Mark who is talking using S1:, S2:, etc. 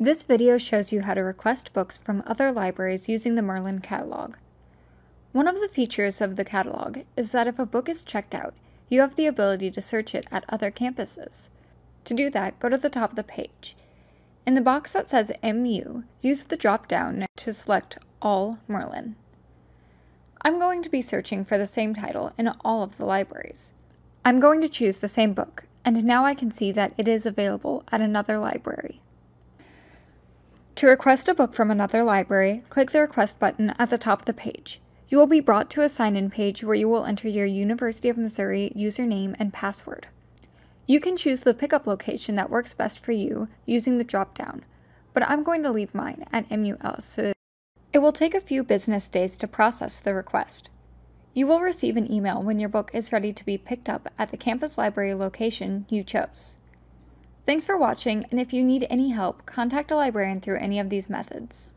S1: This video shows you how to request books from other libraries using the Merlin catalog. One of the features of the catalog is that if a book is checked out, you have the ability to search it at other campuses. To do that, go to the top of the page. In the box that says MU, use the drop down to select All Merlin. I'm going to be searching for the same title in all of the libraries. I'm going to choose the same book, and now I can see that it is available at another library. To request a book from another library, click the Request button at the top of the page. You will be brought to a sign-in page where you will enter your University of Missouri username and password. You can choose the pickup location that works best for you using the drop-down, but I'm going to leave mine at MUS. It will take a few business days to process the request. You will receive an email when your book is ready to be picked up at the campus library location you chose. Thanks for watching, and if you need any help, contact a librarian through any of these methods.